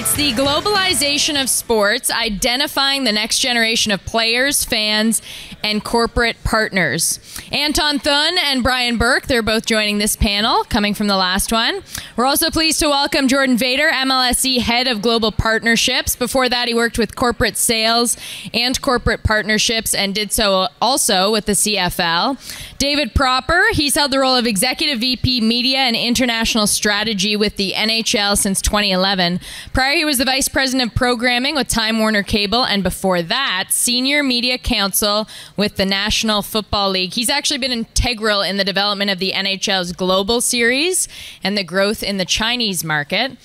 It's the globalization of sports, identifying the next generation of players, fans, and corporate partners. Anton Thun and Brian Burke, they're both joining this panel, coming from the last one. We're also pleased to welcome Jordan Vader, MLSE Head of Global Partnerships. Before that, he worked with corporate sales and corporate partnerships and did so also with the CFL. David Proper, he's held the role of Executive VP Media and International Strategy with the NHL since 2011. Prior, he was the Vice President of Programming with Time Warner Cable, and before that, Senior Media Counsel with the National Football League. He's actually been integral in the development of the NHL's Global Series and the growth in the Chinese market.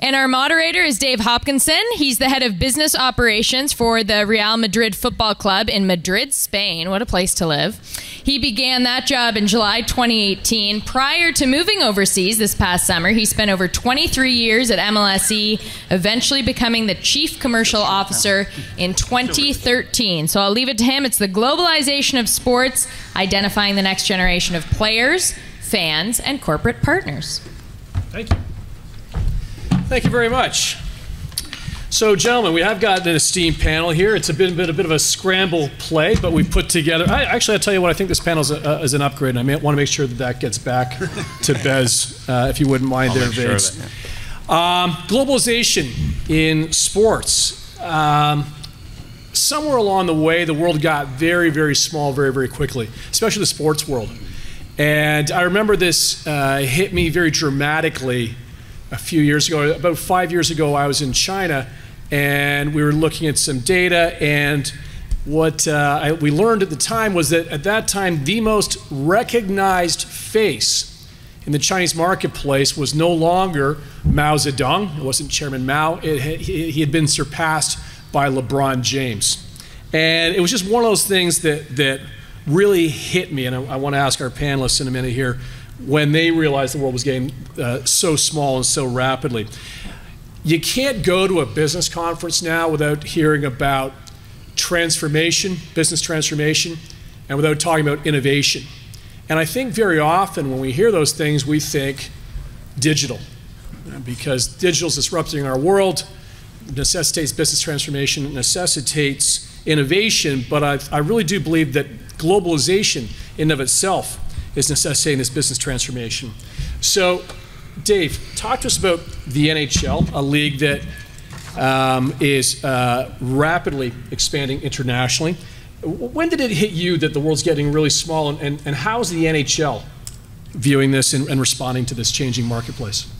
And our moderator is Dave Hopkinson. He's the head of business operations for the Real Madrid Football Club in Madrid, Spain. What a place to live. He began that job in July 2018. Prior to moving overseas this past summer, he spent over 23 years at MLSE, eventually becoming the chief commercial officer in 2013. So I'll leave it to him. It's the globalization of sports, identifying the next generation of players, fans, and corporate partners. Thank you. Thank you very much. So, gentlemen, we have got an esteemed panel here. It's a bit, bit, a bit of a scramble play, but we put together. I, actually, I'll tell you what. I think this panel is, a, is an upgrade, and I may, want to make sure that that gets back to Bez, uh, if you wouldn't mind I'll there, sure of it, yeah. Um, globalization in sports. Um, somewhere along the way, the world got very, very small very, very quickly, especially the sports world. And I remember this uh, hit me very dramatically a few years ago. About five years ago, I was in China and we were looking at some data. And what uh, I, we learned at the time was that at that time, the most recognized face in the Chinese marketplace was no longer Mao Zedong. It wasn't Chairman Mao. It, he, he had been surpassed by LeBron James. And it was just one of those things that, that really hit me. And I, I want to ask our panelists in a minute here when they realized the world was getting uh, so small and so rapidly. You can't go to a business conference now without hearing about transformation, business transformation, and without talking about innovation. And I think very often when we hear those things, we think digital, because digital is disrupting our world, necessitates business transformation, necessitates innovation, but I, I really do believe that globalization in of itself is necessitating this business transformation. So, Dave, talk to us about the NHL, a league that um, is uh, rapidly expanding internationally. When did it hit you that the world's getting really small, and, and, and how is the NHL viewing this and, and responding to this changing marketplace?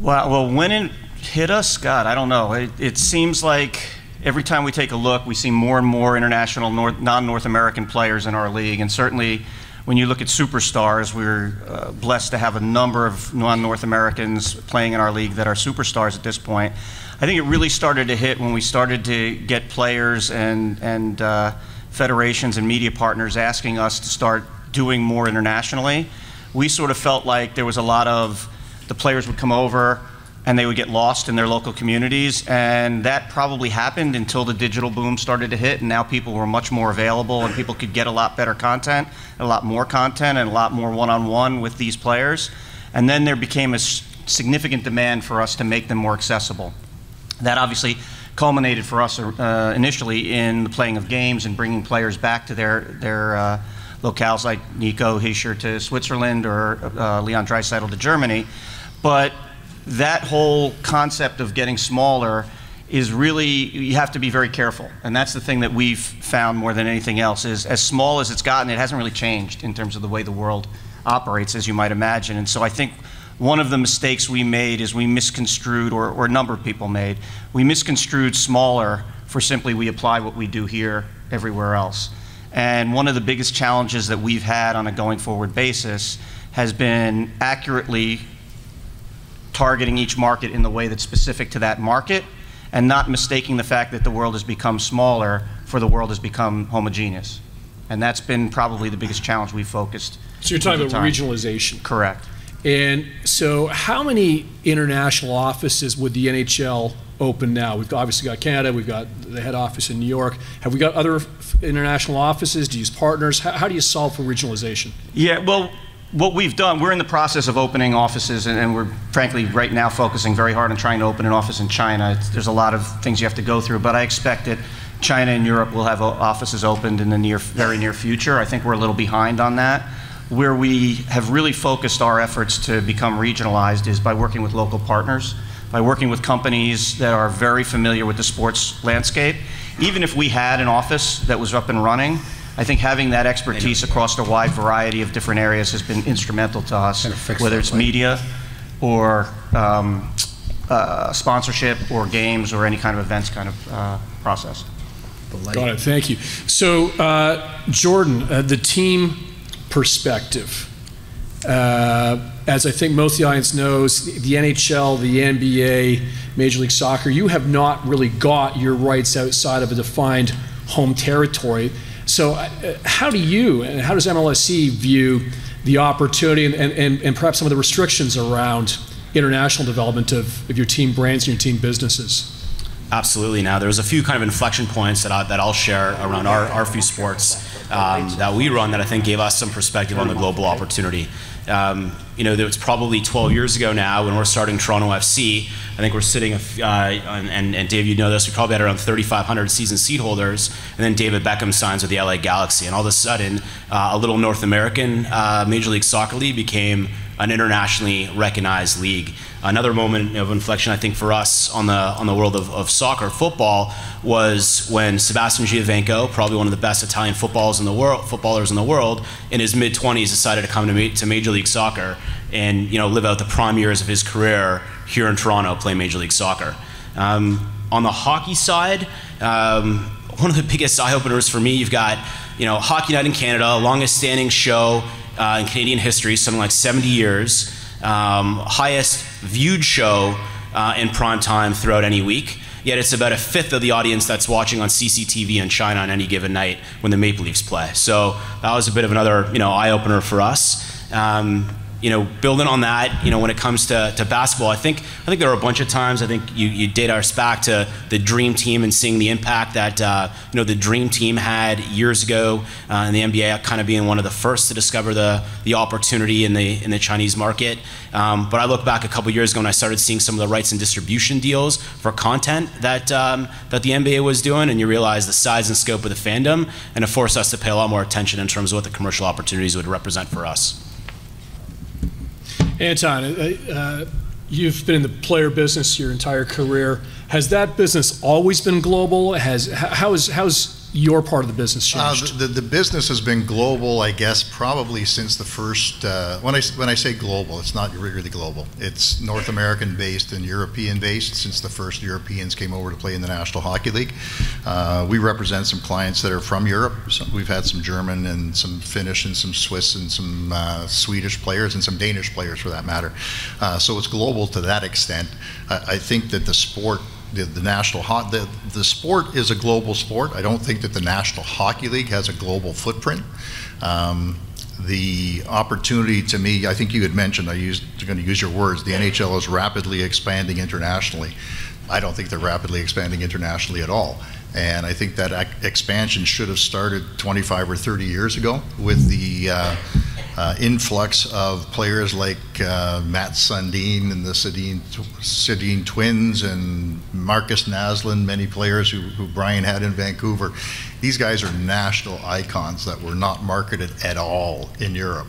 Well, well, when it hit us, God, I don't know. It, it seems like every time we take a look, we see more and more international, non-North American players in our league, and certainly when you look at superstars, we're uh, blessed to have a number of non-North Americans playing in our league that are superstars at this point. I think it really started to hit when we started to get players and and uh, federations and media partners asking us to start doing more internationally. We sort of felt like there was a lot of the players would come over and they would get lost in their local communities. And that probably happened until the digital boom started to hit, and now people were much more available and people could get a lot better content, a lot more content, and a lot more one on one with these players. And then there became a significant demand for us to make them more accessible. That obviously culminated for us uh, initially in the playing of games and bringing players back to their, their uh, locales like Nico Hischier to Switzerland or uh, Leon Draisaitl to Germany. But that whole concept of getting smaller is really you have to be very careful. And that's the thing that we've found more than anything else is as small as it's gotten it hasn't really changed in terms of the way the world operates as you might imagine. And so i think one of the mistakes we made is we misconstrued or, or a number of people made we misconstrued smaller for simply we apply what we do here everywhere else. And one of the biggest challenges that we've had on a going forward basis has been accurately targeting each market in the way that's specific to that market and not mistaking the fact that the world has become smaller for the world has become homogeneous. And that's been probably the biggest challenge we've focused. So you're talking about time. regionalization. Correct. And so, how many international offices would the NHL open now? We've obviously got Canada, we've got the head office in New York. Have we got other international offices? Do you use partners? How, how do you solve for regionalization? Yeah, well, what we've done, we're in the process of opening offices, and, and, we're frankly right now focusing very hard on trying to open an office in China. It's, there's a lot of things you have to go through, but I expect that China and Europe will have offices opened in the near, very near future. I think we're a little behind on that. Where we have really focused our efforts to become regionalized is by working with local partners, by working with companies that are very familiar with the sports landscape. Even if we had an office that was up and running, I think having that expertise across a wide variety of different areas has been instrumental to us, whether it's media or um, uh, sponsorship or games or any kind of events kind of uh, process. Got it. Thank you. So, uh, Jordan, uh, the team perspective. Uh, as I think most of the audience knows, the NHL, the NBA, Major League Soccer, you have not really got your rights outside of a defined home territory. So, uh, how do you and how does MLSE view the opportunity and, and, and perhaps some of the restrictions around international development of, of your team brands and your team businesses? Absolutely. Now, there's a few kind of inflection points that, I, that I'll share around our, our few sports um, that we run that I think gave us some perspective on the global opportunity. Um, you know, it was probably 12 years ago now when we're starting Toronto FC. I think we're sitting, uh, and, and, Dave, you know this, we probably had around 3,500 season seat holders, and then David Beckham signs with the LA Galaxy, and all of a sudden, uh, a little North American uh, Major League Soccer league became an internationally recognized league. Another moment of inflection, I think, for us on the on the world of, of soccer, football, was when Sebastian Giovinco, probably one of the best Italian footballers in the world, footballers in the world, in his mid 20s, decided to come to, to Major League Soccer and you know live out the prime years of his career here in Toronto, play Major League Soccer. Um, on the hockey side, um, one of the biggest eye openers for me, you've got you know Hockey Night in Canada, longest standing show uh, in Canadian history, something like 70 years, um, highest viewed show uh, in prime time throughout any week. Yet it's about a fifth of the audience that's watching on CCTV in China on any given night when the Maple Leafs play. So that was a bit of another, you know, eye opener for us. Um, you know, building on that, you know, when it comes to, to basketball, I think I think there are a bunch of times. I think you, you date us back to the Dream Team and seeing the impact that uh, you know the Dream Team had years ago uh, the NBA, kind of being one of the first to discover the the opportunity in the in the Chinese market. Um, but I look back a couple years ago and I started seeing some of the rights and distribution deals for content that um, that the NBA was doing, and you realize the size and scope of the fandom, and it forced us to pay a lot more attention in terms of what the commercial opportunities would represent for us. Anton, uh, uh, you've been in the player business your entire career. Has that business always been global? Has how is how's your part of the business uh, changed? Uh, the, the, business has been global, I guess, probably since the first. Uh, when I when I say global, it's not really global. It's North American based and European based since the first Europeans came over to play in the National Hockey League. Uh, we represent some clients that are from Europe. So we've had some German and some Finnish and some Swiss and some uh, Swedish players and some Danish players for that matter. Uh, so it's global to that extent. I, I think that the sport the, the national ho- the, the sport is a global sport. I don't think that the National Hockey League has a global footprint. Um, the opportunity to me, I think you had mentioned, I used, I'm going to use your words, the NHL is rapidly expanding internationally. I don't think they're rapidly expanding internationally at all. And I think that expansion should have started 25 or 30 years ago with the uh, uh, influx of players like uh, Mats Sundin and the Sedin, Sedin twins and Markus Naslund, many players who, who Brian had in Vancouver. These guys are national icons that were not marketed at all in Europe.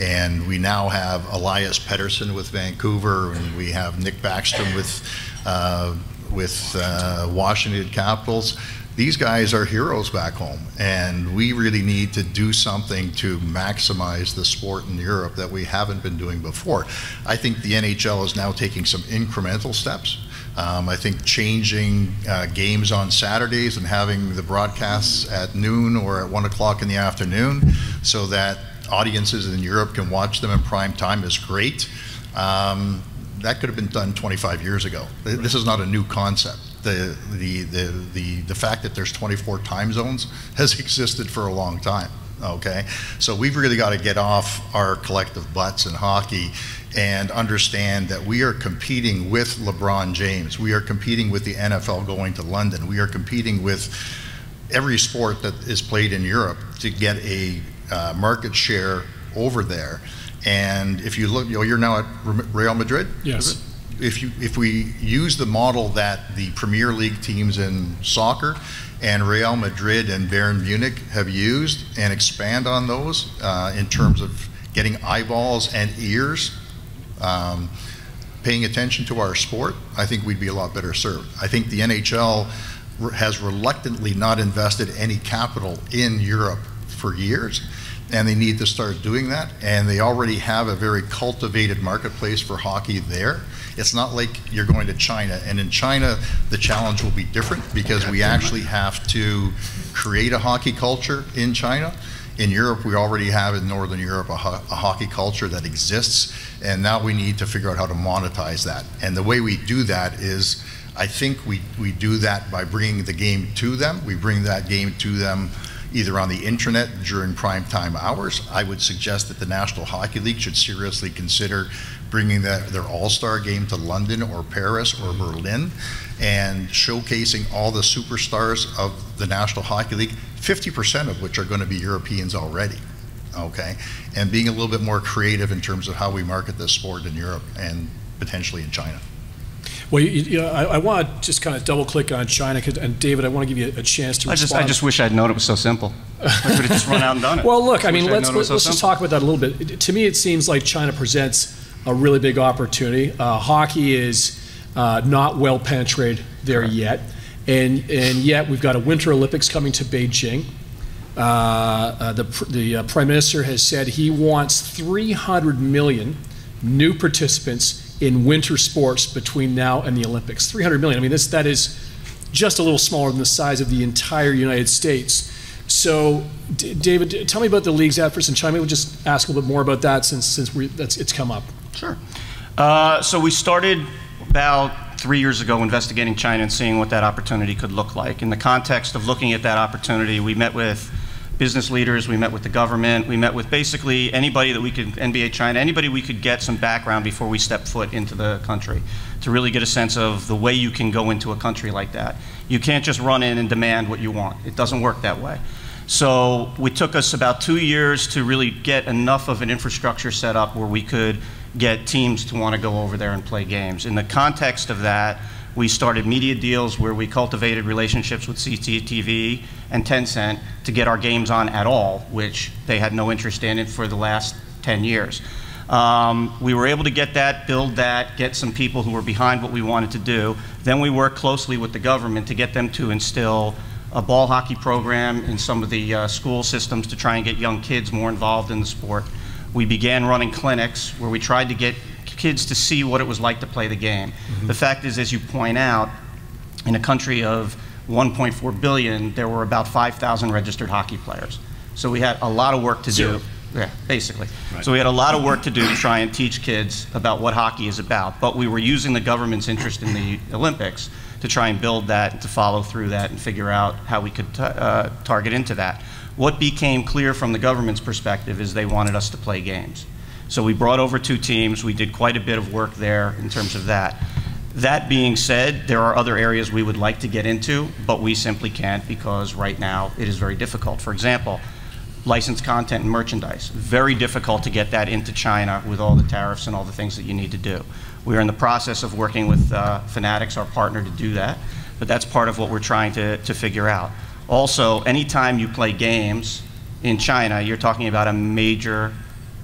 And we now have Elias Pettersson with Vancouver, and we have Nick Backstrom with, uh, with uh, Washington Capitals these guys are heroes back home, and we really need to do something to maximize the sport in Europe that we haven't been doing before. I think the NHL is now taking some incremental steps. Um, I think changing uh, games on Saturdays and having the broadcasts at noon or at one o'clock in the afternoon so that audiences in Europe can watch them in prime time is great. Um, that could have been done 25 years ago. This is not a new concept the, the, the, the, the fact that there's 24 time zones has existed for a long time. Okay, so we've really got to get off our collective butts in hockey and understand that we are competing with LeBron James. We are competing with the NFL going to London. We are competing with every sport that is played in Europe to get a uh, market share over there. And if you look, you know, you're now at Real Madrid. Yes. If you if we use the model that the Premier League teams in soccer and Real Madrid and Bayern Munich have used and expand on those uh, in terms of getting eyeballs and ears. Um, paying attention to our sport, I think we'd be a lot better served. I think the NHL has reluctantly not invested any capital in Europe for years, and they need to start doing that. And they already have a very cultivated marketplace for hockey there. It's not like you're going to China, and in China, the challenge will be different because we actually have to create a hockey culture in China. In Europe, we already have in Northern Europe a, ho a, hockey culture that exists, and now we need to figure out how to monetize that. And the way we do that is, I think we, we do that by bringing the game to them. We bring that game to them either on the internet during prime time hours. I would suggest that the National Hockey League should seriously consider bringing the, their all-star game to London or Paris or Berlin and showcasing all the superstars of the National Hockey League 50% of which are going to be Europeans already. Okay, and being a little bit more creative in terms of how we market this sport in Europe and potentially in China. Well, you, you know, I, I, want to just kind of double click on China, and David, I want to give you a, chance to. I just, I just wish I'd known it was so simple. I could have just run out and done it. Well, look, I, I mean, let's let's, so let's just talk about that a little bit. To me, it seems like China presents a really big opportunity. Uh, hockey is uh, not well penetrated there Correct. yet. And, and yet we've got a Winter Olympics coming to Beijing. Uh, uh, the the uh, Prime Minister has said he wants 300 million new participants in winter sports between now and the Olympics. 300 million. I mean, this, that is just a little smaller than the size of the entire United States. So, D David, tell me about the league's efforts in China. We'll just ask a little bit more about that since, since we, that's, it's come up. Sure. Uh, so we started about three years ago investigating China and seeing what that opportunity could look like. In the context of looking at that opportunity, we met with business leaders, we met with the government, we met with basically anybody that we could, NBA China, anybody we could get some background before we step foot into the country to really get a sense of the way you can go into a country like that. You can't just run in and demand what you want. It doesn't work that way. So we took us about two years to really get enough of an infrastructure set up where we could get teams to want to go over there and play games. In the context of that, we started media deals where we cultivated relationships with CCTV and Tencent to get our games on at all, which they had no interest in it for the last 10 years. Um, we were able to get that, build that, get some people who were behind what we wanted to do. Then we worked closely with the government to get them to instill a ball hockey program in some of the uh, school systems to try and get young kids more involved in the sport we began running clinics where we tried to get kids to see what it was like to play the game. Mm-hmm. The fact is, as you point out, in a country of 1.4 billion, there were about 5,000 registered hockey players. So we had a lot of work to Zero. do. Yeah, basically. Right. So we had a lot of work to do to try and teach kids about what hockey is about. But we were using the government's interest in the Olympics to try and build that, to follow through that, and figure out how we could uh, target into that. What became clear from the government's perspective is they wanted us to play games. So we brought over two teams. We did quite a bit of work there in terms of that. That being said, there are other areas we would like to get into, but we simply can't because right now it is very difficult. For example, licensed content and merchandise. Very difficult to get that into China with all the tariffs and all the things that you need to do. We are in the process of working with uh, Fanatics, our partner, to do that, but that's part of what we're trying to, to figure out. Also, anytime you play games in China, you're talking about a major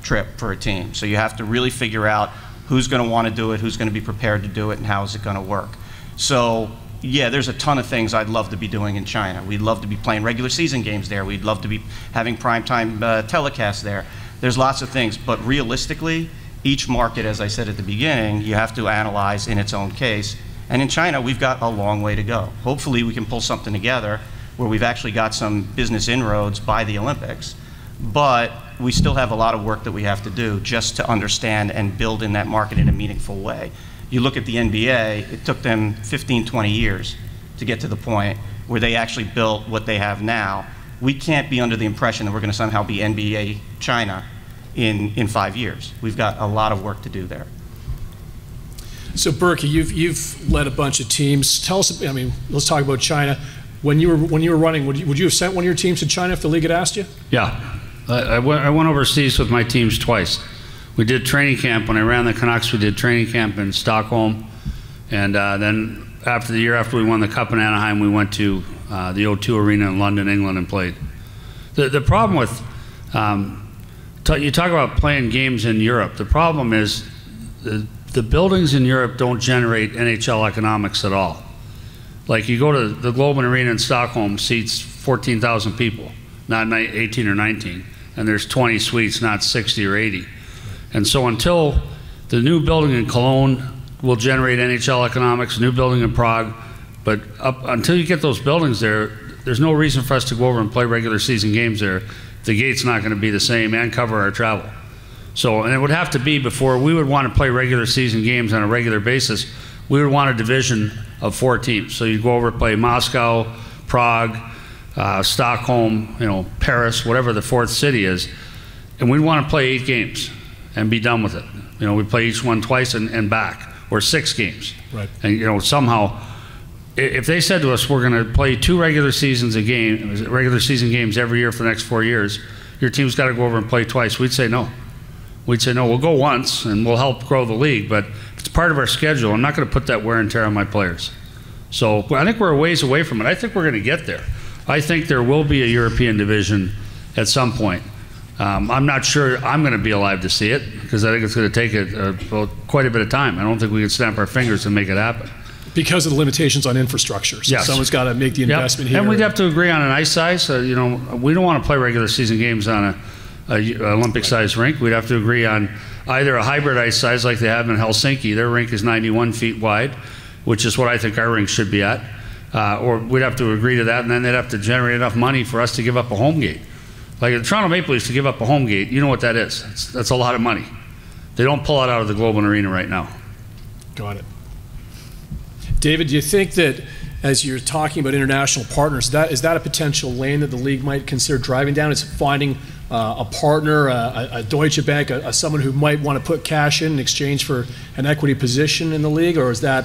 trip for a team. So you have to really figure out who's going to want to do it, who's going to be prepared to do it, and how is it going to work. So yeah, there's a ton of things I'd love to be doing in China. We'd love to be playing regular season games there. We'd love to be having primetime uh, telecasts there. There's lots of things, but realistically, each market, as I said at the beginning, you have to analyze in its own case. And in China, we've got a long way to go. Hopefully, we can pull something together where we've actually got some business inroads by the Olympics. But we still have a lot of work that we have to do just to understand and build in that market in a meaningful way. You look at the NBA, it took them 15, 20 years to get to the point where they actually built what they have now. We can't be under the impression that we're going to somehow be NBA China in, in five years. We've got a lot of work to do there. So, Berkey, you've, you've led a bunch of teams. Tell us, I mean, let's talk about China. When you were when you were running, would you, would you have sent one of your teams to China if the league had asked you? Yeah, I, I, went, I went overseas with my teams twice. We did training camp when I ran the Canucks. We did training camp in Stockholm, and uh, then after the year after we won the Cup in Anaheim, we went to uh, the O2 Arena in London, England, and played. The the problem with um, you talk about playing games in Europe. The problem is the the buildings in Europe don't generate NHL economics at all. Like you go to the Globen Arena in Stockholm, seats 14,000 people, not 18 or 19, and there's 20 suites, not 60 or 80. And so until the new building in Cologne will generate NHL economics, new building in Prague, but up until you get those buildings there, there's no reason for us to go over and play regular season games there. The gate's not going to be the same and cover our travel. So, and it would have to be before we would want to play regular season games on a regular basis. We would want a division of four teams. So you'd go over and play Moscow, Prague, uh, Stockholm, you know, Paris, whatever the fourth city is, and we'd want to play eight games and be done with it. You know, we play each one twice and, and back, or six games. Right. And you know, somehow, if they said to us, we're going to play two regular seasons a game, regular season games every year for the next four years, your team's got to go over and play twice. We'd say no. We'd say no. We'll go once and we'll help grow the league, but it's part of our schedule. I'm not going to put that wear and tear on my players. So I think we're a ways away from it. I think we're going to get there. I think there will be a European division at some point. Um, I'm not sure I'm going to be alive to see it because I think it's going to take a, a, well, quite a bit of time. I don't think we can snap our fingers and make it happen. Because of the limitations on infrastructure. So Yes. someone's got to make the investment Yep. here. And we'd have to agree on an ice size. Uh, you know, we don't want to play regular season games on a, a Olympic sized rink. We'd have to agree on either a hybrid ice size like they have in Helsinki. Their rink is 91 feet wide, which is what I think our rink should be at. Uh, or we'd have to agree to that, and then they'd have to generate enough money for us to give up a home gate. Like the Toronto Maple Leafs to give up a home gate, you know what that is? That's, that's a lot of money. They don't pull it out of the Globen Arena right now. Got it. David, do you think that as you're talking about international partners, that is that a potential lane that the league might consider driving down? Is finding uh, a partner, a, a- a Deutsche Bank, a, a someone who might want to put cash in in exchange for an equity position in the league, or is that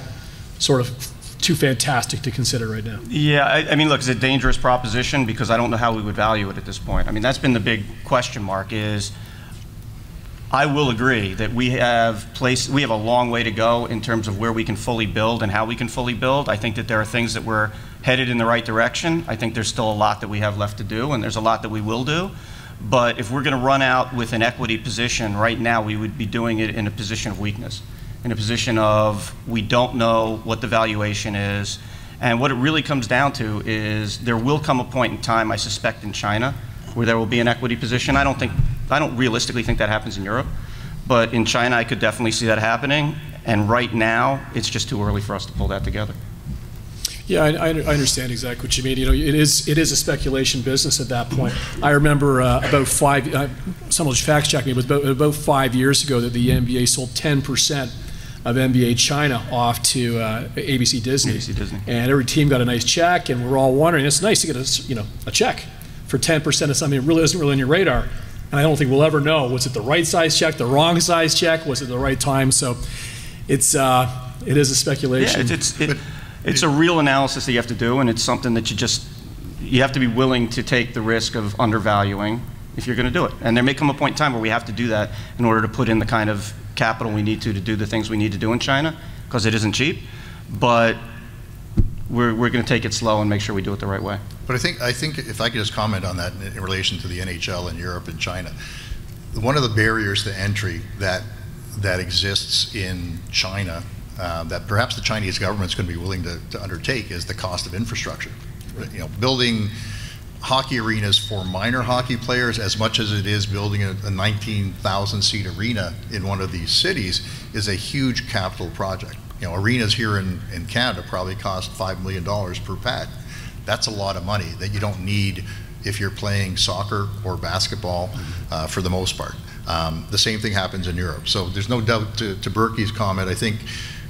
sort of too fantastic to consider right now? Yeah, I, I mean, look, it's a dangerous proposition because I don't know how we would value it at this point. I mean, that's been the big question mark is I will agree that we have place, we have a long way to go in terms of where we can fully build and how we can fully build. I think that there are things that we're headed in the right direction. I think there's still a lot that we have left to do, and there's a lot that we will do. But if we're going to run out with an equity position right now, we would be doing it in a position of weakness, in a position of we don't know what the valuation is. And what it really comes down to is there will come a point in time, I suspect, in China, where there will be an equity position. I don't think, I don't realistically think that happens in Europe, but in China, I could definitely see that happening. And right now, it's just too early for us to pull that together. Yeah, I, I I understand exactly what you mean. You know, it is it is a speculation business at that point. I remember uh, about five. Uh, someone should fact check me. It was about, about five years ago that the NBA sold 10 percent of NBA China off to uh, ABC Disney. ABC Disney. And every team got a nice check, and we're all wondering. It's nice to get a s- you know a check for 10 percent of something that really isn't really on your radar. And I don't think we'll ever know was it the right size check, the wrong size check, was it the right time? So, it's uh, it is a speculation. Yeah, it's, it's, it, it's a real analysis that you have to do, and it's something that you just, you have to be willing to take the risk of undervaluing if you're going to do it. And there may come a point in time where we have to do that in order to put in the kind of capital we need to to do the things we need to do in China, because it isn't cheap. But we're, we're going to take it slow and make sure we do it the right way. But I think, I think if I could just comment on that in, relation to the NHL in Europe and China, one of the barriers to entry that, that exists in China, uh, that perhaps the Chinese government's going to be willing to, to undertake is the cost of infrastructure. You know, building hockey arenas for minor hockey players as much as it is building a, a 19,000 seat arena in one of these cities is a huge capital project. You know, arenas here in, in Canada probably cost $5 million per pad. That's a lot of money that you don't need if you're playing soccer or basketball uh, for the most part. Um, the same thing happens in Europe. So there's no doubt to, to Berkey's comment. I think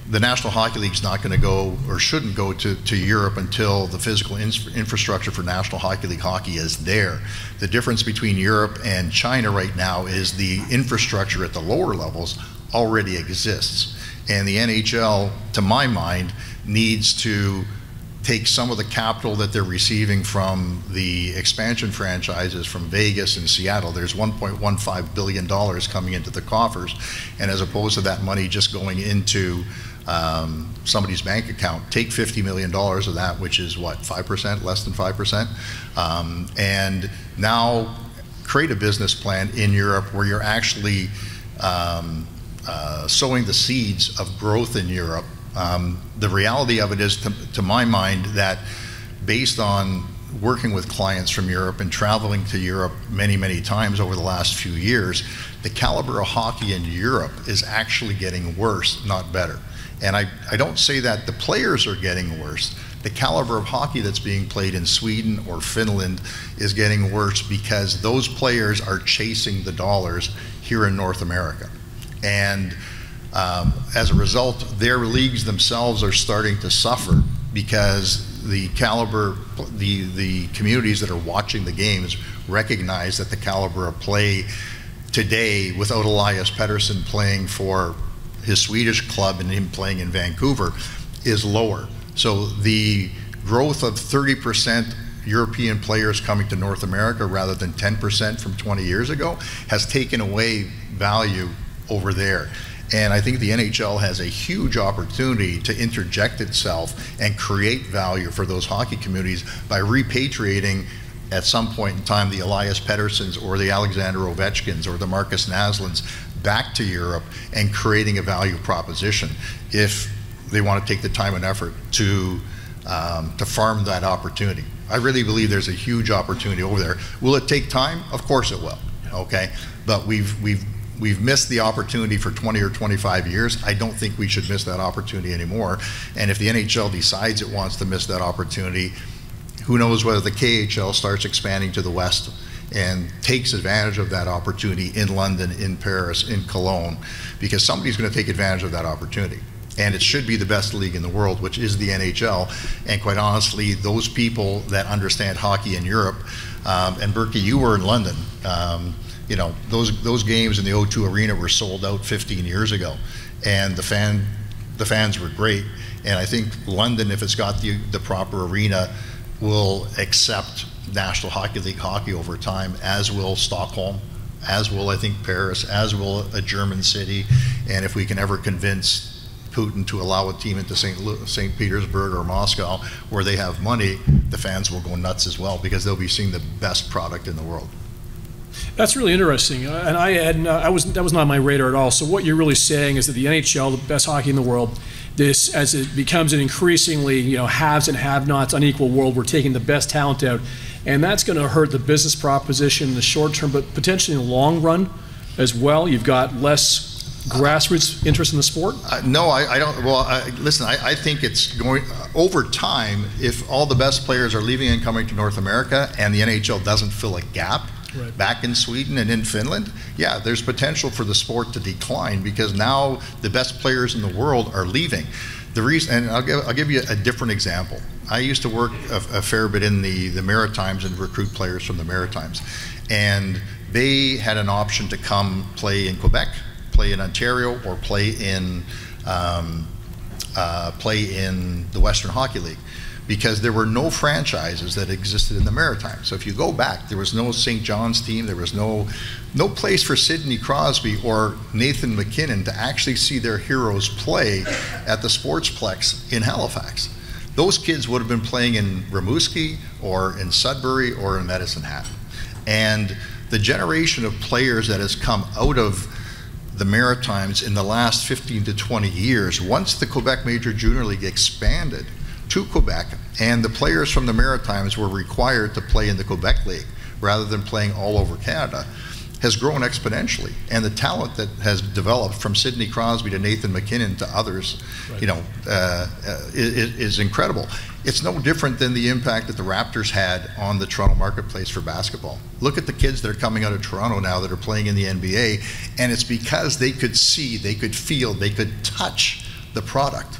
the National Hockey League is not going to go or shouldn't go to, to Europe until the physical ins- infrastructure for National Hockey League hockey is there. The difference between Europe and China right now is the infrastructure at the lower levels already exists. And the NHL, to my mind, needs to take some of the capital that they're receiving from the expansion franchises from Vegas and Seattle. There's $1.15 billion coming into the coffers, and as opposed to that money just going into um, somebody's bank account, take $50 million of that, which is what, 5%, less than 5%, um, and now create a business plan in Europe where you're actually um, uh, sowing the seeds of growth in Europe um, the reality of it is, to, to my mind, that based on working with clients from Europe and traveling to Europe many, many times over the last few years, the caliber of hockey in Europe is actually getting worse, not better. And I, I don't say that the players are getting worse. The caliber of hockey that's being played in Sweden or Finland is getting worse because those players are chasing the dollars here in North America. And um, as a result, their leagues themselves are starting to suffer because the caliber, the, the communities that are watching the games recognize that the caliber of play today without Elias Pettersson playing for his Swedish club and him playing in Vancouver is lower. So the growth of 30% European players coming to North America rather than 10% from 20 years ago has taken away value over there. And I think the NHL has a huge opportunity to interject itself and create value for those hockey communities by repatriating at some point in time the Elias Petterssons or the Alexander Ovechkins or the Markus Naslunds back to Europe and creating a value proposition if they want to take the time and effort to um, to farm that opportunity. I really believe there's a huge opportunity over there. Will it take time? Of course it will. Okay, but we've we've we've missed the opportunity for 20 or 25 years. I don't think we should miss that opportunity anymore. And if the NHL decides it wants to miss that opportunity, who knows whether the KHL starts expanding to the west and takes advantage of that opportunity in London, in Paris, in Cologne, because somebody's going to take advantage of that opportunity. And it should be the best league in the world, which is the NHL. And quite honestly, those people that understand hockey in Europe, um, and Berkey, you were in London. Um, you know, those those games in the O2 Arena were sold out 15 years ago, and the fan the fans were great. And I think London, if it's got the the proper arena, will accept National Hockey League hockey over time, as will Stockholm, as will I think Paris, as will a German city. And if we can ever convince Putin to allow a team into St. St. Petersburg or Moscow where they have money, the fans will go nuts as well because they'll be seeing the best product in the world. That's really interesting, uh, and I had I was that was not my radar at all. So what you're really saying is that the NHL, the best hockey in the world, this as it becomes an increasingly you know haves and have-nots unequal world, we're taking the best talent out, and that's going to hurt the business proposition in the short term, but potentially in the long run as well. You've got less grassroots interest in the sport? Uh, no, I, I, don't. Well, I, listen, I, I, think it's going uh, over time. If all the best players are leaving and coming to North America, and the NHL doesn't fill a gap, right. back in Sweden and in Finland, yeah, there's potential for the sport to decline because now the best players in the world are leaving. The reason, and I'll give, I'll give you a different example. I used to work a, a fair bit in the, the Maritimes and recruit players from the Maritimes. And they had an option to come play in Quebec, play in Ontario, or play in um, uh, play in the Western Hockey League because there were no franchises that existed in the Maritimes. So if you go back, there was no St. John's team, there was no no place for Sidney Crosby or Nathan MacKinnon to actually see their heroes play at the Sportsplex in Halifax. Those kids would have been playing in Rimouski or in Sudbury or in Medicine Hat. And the generation of players that has come out of the Maritimes in the last 15 to 20 years, once the Quebec Major Junior League expanded, to Quebec, and the players from the Maritimes were required to play in the Quebec League rather than playing all over Canada, has grown exponentially. And the talent that has developed from Sidney Crosby to Nathan MacKinnon to others, right. you know, uh, uh, is, is incredible. It's no different than the impact that the Raptors had on the Toronto marketplace for basketball. Look at the kids that are coming out of Toronto now that are playing in the NBA, and it's because they could see, they could feel, they could touch the product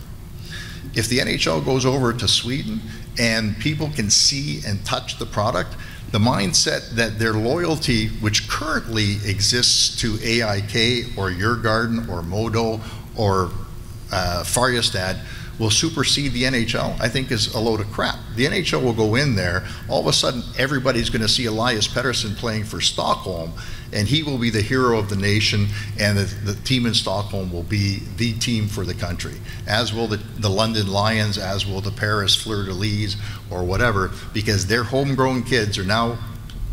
if the NHL goes over to Sweden and people can see and touch the product, the mindset that their loyalty, which currently exists to AIK or Djurgården or Modo or uh, Färjestad, will supersede the NHL, I think is a load of crap. The NHL will go in there, all of a sudden, everybody's going to see Elias Pettersson playing for Stockholm, and he will be the hero of the nation, and the, the team in Stockholm will be the team for the country, as will the, the London Lions, as will the Paris Fleur de Lis, or whatever, because their homegrown kids are now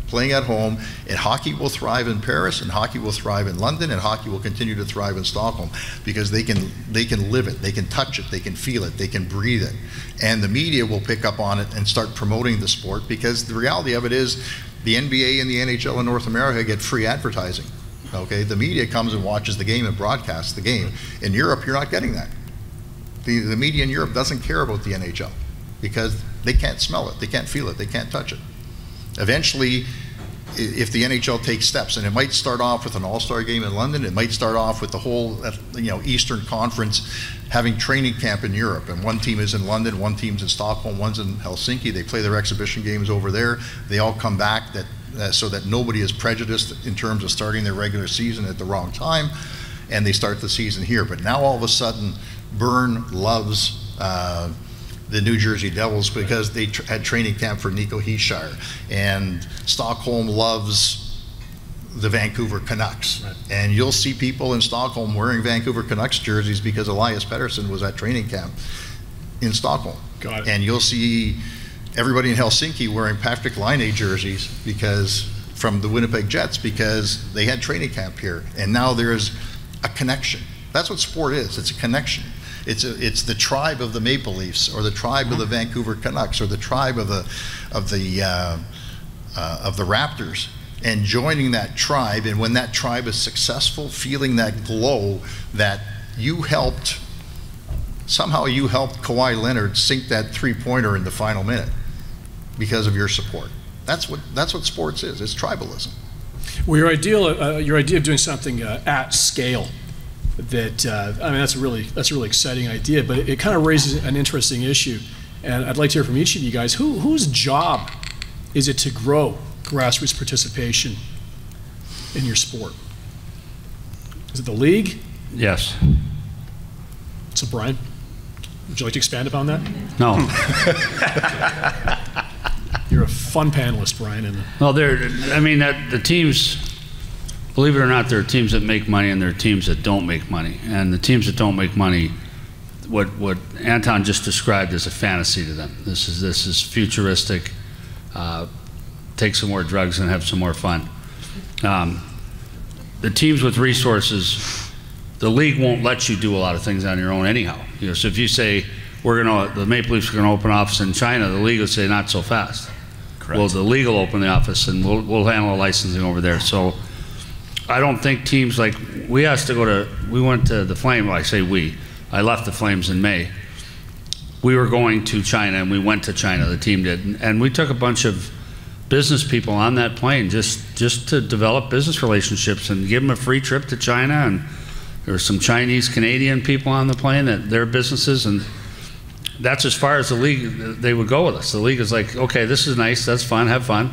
playing at home, and hockey will thrive in Paris, and hockey will thrive in London, and hockey will continue to thrive in Stockholm because they can they can live it, they can touch it, they can feel it, they can breathe it, and the media will pick up on it and start promoting the sport because the reality of it is, the NBA and the NHL in North America get free advertising. Okay, the media comes and watches the game and broadcasts the game. In Europe, you're not getting that. The, the media in Europe doesn't care about the NHL because they can't smell it, they can't feel it, they can't touch it. Eventually, if the NHL takes steps, and it might start off with an All-Star game in London, it might start off with the whole, uh, you know, Eastern Conference having training camp in Europe, and one team is in London, one team's in Stockholm, one's in Helsinki. They play their exhibition games over there. They all come back that uh, so that nobody is prejudiced in terms of starting their regular season at the wrong time, and they start the season here. But now all of a sudden, Bern loves. Uh, the New Jersey Devils because they tr- had training camp for Nico Hischier. And Stockholm loves the Vancouver Canucks. Right. And you'll see people in Stockholm wearing Vancouver Canucks jerseys because Elias Pettersson was at training camp in Stockholm. Got it. And you'll see everybody in Helsinki wearing Patrik Laine jerseys because from the Winnipeg Jets because they had training camp here. And now there's a connection. That's what sport is. It's a connection. It's, a, it's the tribe of the Maple Leafs, or the tribe of the Vancouver Canucks, or the tribe of the of the uh, uh, of the Raptors, and joining that tribe. And when that tribe is successful, feeling that glow that you helped somehow you helped Kawhi Leonard sink that three pointer in the final minute because of your support. That's what that's what sports is. It's tribalism. Well, your ideal, uh, your idea of doing something uh, at scale, that uh, I mean, that's a really that's a really exciting idea, but it, it kind of raises an interesting issue, and I'd like to hear from each of you guys. Who whose job is it to grow grassroots participation in your sport? Is it the league? Yes. So, Brian, would you like to expand upon that? No. You're a fun panelist, Brian, and Well, there. I mean, that the teams. Believe it or not, there are teams that make money and there are teams that don't make money. And the teams that don't make money, what what Anton just described is a fantasy to them. This is this is futuristic. Uh, take some more drugs and have some more fun. Um, the teams with resources, the league won't let you do a lot of things on your own anyhow. You know, so if you say we're going to the Maple Leafs are going to open office in China, the league will say not so fast. Correct. Well, the league will open the office and we'll, we'll handle the licensing over there. So I don't think teams like we asked to go to we went to the Flame. Well, I say we. I left the Flames in May. We were going to China and we went to China. The team did, and, and we took a bunch of business people on that plane just just to develop business relationships and give them a free trip to China. And there were some Chinese Canadian people on the plane that their businesses and that's as far as the league they would go with us. The league is like, okay, this is nice, that's fun, have fun,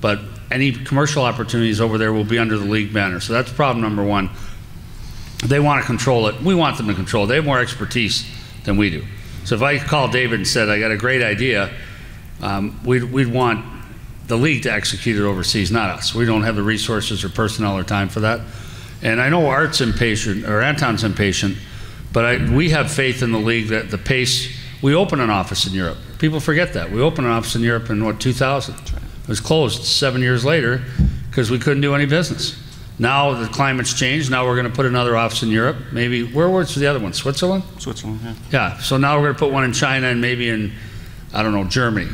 but any commercial opportunities over there will be under the league banner. So that's problem number one. They want to control it. We want them to control. it. They have more expertise than we do. So if I called David and said I got a great idea, um, we'd, we'd want the league to execute it overseas, not us. We don't have the resources or personnel or time for that. And I know Art's impatient or Anton's impatient, but I, we have faith in the league that the pace. We opened an office in Europe. People forget that we opened an office in Europe in what 2000. It was closed seven years later because we couldn't do any business. Now the climate's changed. Now we're going to put another office in Europe. Maybe where was the other one? Switzerland. Switzerland, yeah. Yeah. So now we're going to put one in China and maybe in, I don't know, Germany.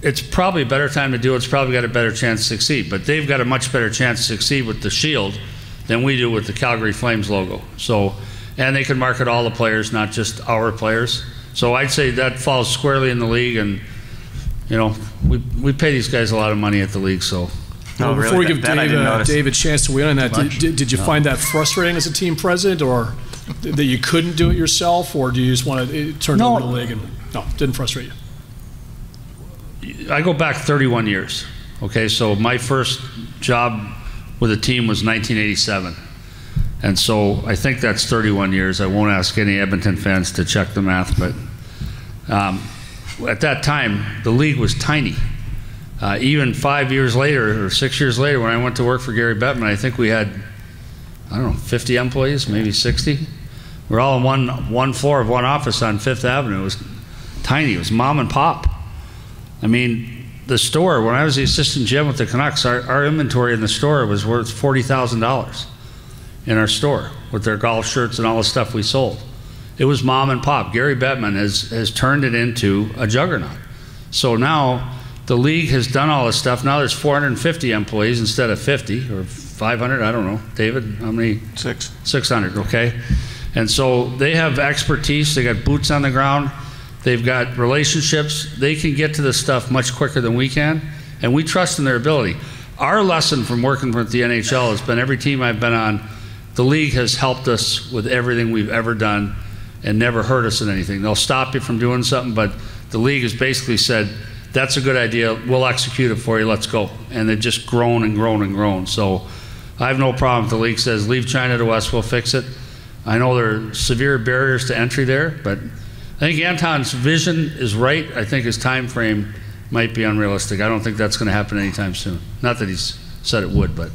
It's probably a better time to do it. It's probably got a better chance to succeed. But they've got a much better chance to succeed with the Shield than we do with the Calgary Flames logo. So, and they can market all the players, not just our players. So I'd say that falls squarely in the league. And, you know, we, we pay these guys a lot of money at the league. So No, Well, before really, we give that Dave, didn't uh. Dave a chance to weigh in on that, did, did, did you find that frustrating as a team president, or that you couldn't do it yourself, or do you just want to turn No. it over to the league and no, didn't frustrate you? I go back 31 years. Okay, so my first job with a team was 1987. And so I think that's 31 years. I won't ask any Edmonton fans to check the math, but um, at that time, the league was tiny. Uh, even five years later or six years later, when I went to work for Gary Bettman, I think we had, I don't know, 50 employees, maybe 60. We're all in one, one floor of one office on Fifth Avenue. It was tiny, it was mom and pop. I mean, the store, when I was the assistant GM with the Canucks, our, our inventory in the store was worth $40,000 in our store with their golf shirts and all the stuff we sold. It was mom and pop. Gary Bettman has, has turned it into a juggernaut. So now the league has done all this stuff. Now there's 450 employees instead of 50 or 500. I don't know. David, how many? Six. 600, okay. And so they have expertise. They got boots on the ground. They've got relationships. They can get to this stuff much quicker than we can. And we trust in their ability. Our lesson from working with the NHL has been every team I've been on, the league has helped us with everything we've ever done and never hurt us in anything. They'll stop you from doing something, but the league has basically said, that's a good idea. We'll execute it for you. Let's go. And they've just grown and grown and grown. So I have no problem if the league says, leave China to us, we'll fix it. I know there are severe barriers to entry there, but I think Anton's vision is right. I think his time frame might be unrealistic. I don't think that's going to happen anytime soon. Not that he's said it would, but.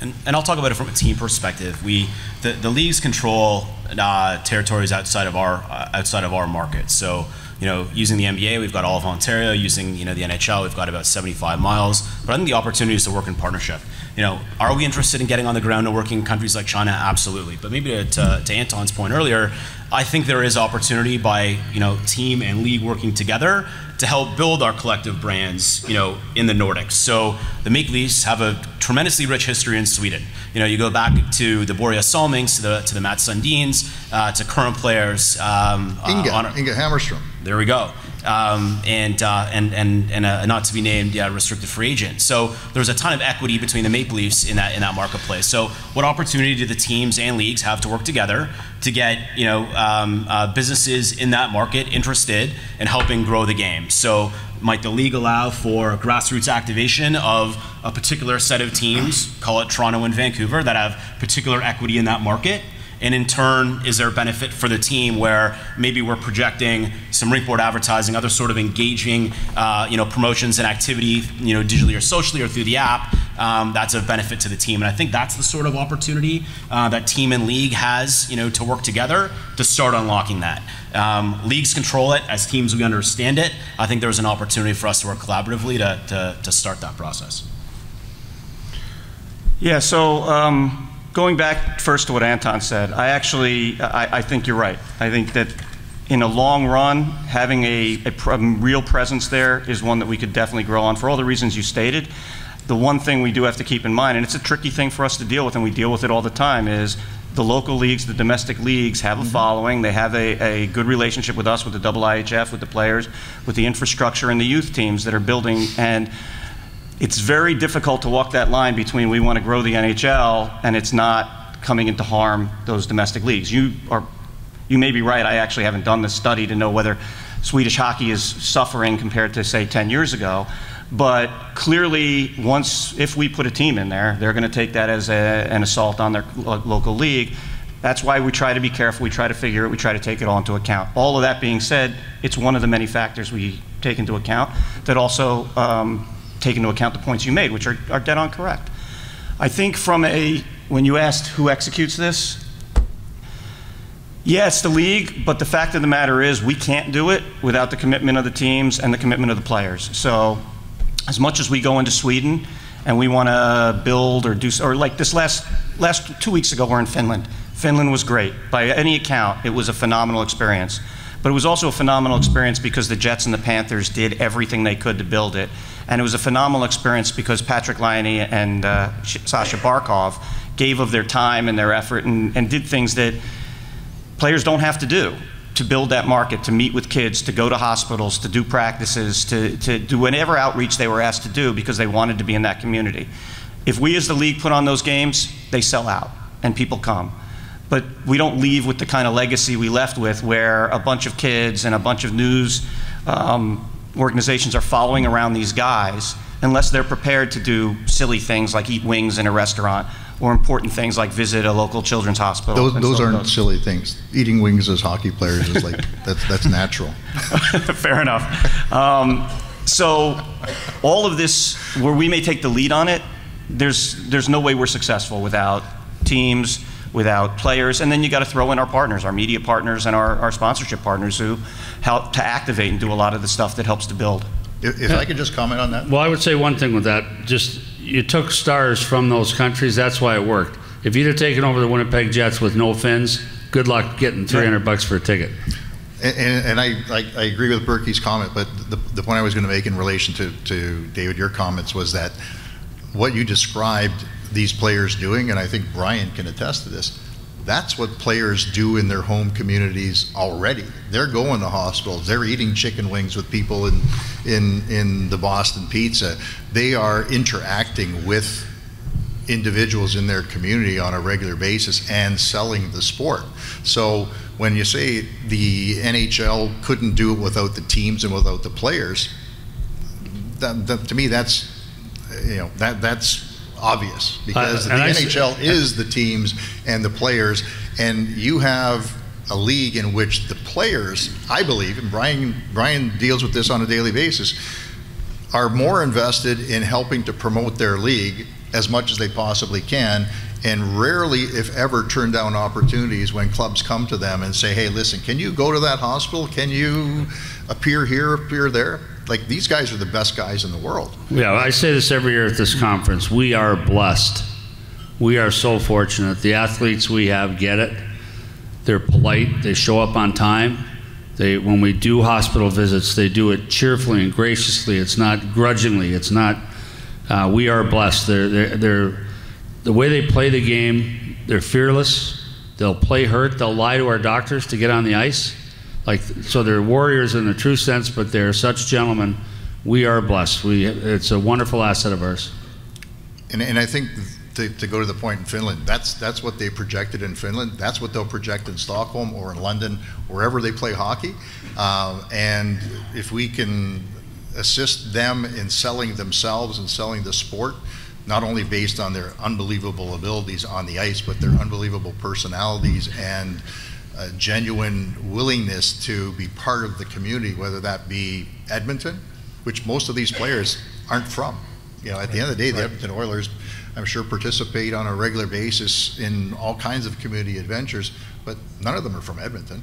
And, and I'll talk about it from a team perspective. We, the, the leagues control uh, territories outside of our uh, outside of our market. So you know, using the NBA, we've got all of Ontario. Using you know the NHL, we've got about 75 miles. But I think the opportunity is to work in partnership. You know, are we interested in getting on the ground and working in countries like China? Absolutely. But maybe to, to, to Anton's point earlier, I think there is opportunity by you know team and league working together to help build our collective brands, you know, in the Nordics. So the Leafs have a tremendously rich history in Sweden. You know, you go back to the Borje Salmings, to the to the Mats Sundins, uh, to current players. Um, Inge, uh, Inge Hammarström. There we go. Um, and, uh, and, and, and a not to be named yeah, restricted free agent. So there's a ton of equity between the Maple Leafs in that, in that marketplace. So what opportunity do the teams and leagues have to work together to get you know, um, uh, businesses in that market interested in helping grow the game? So might the league allow for grassroots activation of a particular set of teams, call it Toronto and Vancouver, that have particular equity in that market? And in turn, is there a benefit for the team where maybe we're projecting some rink board advertising, other sort of engaging, uh, you know, promotions and activity, you know, digitally or socially or through the app? Um, that's a benefit to the team, and I think that's the sort of opportunity uh, that team and league has, you know, to work together to start unlocking that. Um, leagues control it as teams. We understand it. I think there's an opportunity for us to work collaboratively to, to, to start that process. Yeah. So. Um, going back first to what Anton said, I actually, I, I, think you're right. I think that in a long run, having a, a, a, real presence there is one that we could definitely grow on for all the reasons you stated. The one thing we do have to keep in mind, and it's a tricky thing for us to deal with, and we deal with it all the time, is the local leagues, the domestic leagues have a mm-hmm. following. They have a, a good relationship with us, with the IIHF, with the players, with the infrastructure and the youth teams that are building. And it's very difficult to walk that line between we want to grow the NHL and it's not coming into harm those domestic leagues. You are, you may be right. I actually haven't done this study to know whether Swedish hockey is suffering compared to say 10 years ago. But clearly, once if we put a team in there, they're going to take that as a, an assault on their lo local league. That's why we try to be careful. We try to figure it. We try to take it all into account. All of that being said, it's one of the many factors we take into account that also um, take into account the points you made, which are, are dead on correct. I think from a, when you asked who executes this, yeah, it's the league, but the fact of the matter is we can't do it without the commitment of the teams and the commitment of the players. So as much as we go into Sweden and we want to build or do, or like this last, last two weeks ago, we're in Finland. Finland was great. By any account, it was a phenomenal experience. But it was also a phenomenal experience because the Jets and the Panthers did everything they could to build it. And it was a phenomenal experience because Patrik Laine and uh, Sasha Barkov gave of their time and their effort and, and did things that players don't have to do to build that market, to meet with kids, to go to hospitals, to do practices, to, to do whatever outreach they were asked to do because they wanted to be in that community. If we as the league put on those games, they sell out and people come but we don't leave with the kind of legacy we left with where a bunch of kids and a bunch of news um, organizations are following around these guys unless they're prepared to do silly things like eat wings in a restaurant or important things like visit a local children's hospital. Those, those so aren't those. silly things. Eating wings as hockey players is like, that's, that's natural. Fair enough. Um, so, all of this, where we may take the lead on it, there's there's no way we're successful without teams, without players, and then you got to throw in our partners, our media partners, and our, our sponsorship partners who help to activate and do a lot of the stuff that helps to build. If, if I could just comment on that? Well, I would say one thing with that. Just you took stars from those countries. That's why it worked. If you'd have taken over the Winnipeg Jets with no Finns, good luck getting 300 bucks for a ticket. And, and, and I, I, I agree with Burkie's comment, but the, the point I was going to make in relation to, to David, your comments was that what you described these players doing, and I think Brian can attest to this, that's what players do in their home communities already. They're going to hospitals. They're eating chicken wings with people in, in, in the Boston Pizza. They are interacting with individuals in their community on a regular basis and selling the sport. So when you say the NHL couldn't do it without the teams and without the players, that, that, to me that's you know that that's obvious because Uh, the and I s- NHL is the teams and the players, and you have a league in which the players, I believe, and Brian Brian deals with this on a daily basis, are more invested in helping to promote their league as much as they possibly can, and rarely, if ever, turn down opportunities when clubs come to them and say, "Hey, listen, can you go to that hospital? Can you appear here, appear there?" Like these guys are the best guys in the world. Yeah, I say this every year at this conference. We are blessed. We are so fortunate. The athletes we have get it. They're polite. They show up on time. They, when we do hospital visits, they do it cheerfully and graciously. It's not grudgingly. It's not. Uh, we are blessed. They're, they're, they're, the way they play the game. They're fearless. They'll play hurt. They'll lie to our doctors to get on the ice. Like so, they're warriors in the true sense, but they're such gentlemen. We are blessed. We, it's a wonderful asset of ours. And, and I think to, to go to the point in Finland, that's, that's what they projected in Finland. That's what they'll project in Stockholm or in London, wherever they play hockey. Um, and if we can assist them in selling themselves and selling the sport, not only based on their unbelievable abilities on the ice, but their unbelievable personalities and a genuine willingness to be part of the community, whether that be Edmonton, which most of these players aren't from. You know, at the end of the day, the Edmonton Oilers, I'm sure, participate on a regular basis in all kinds of community adventures, but none of them are from Edmonton.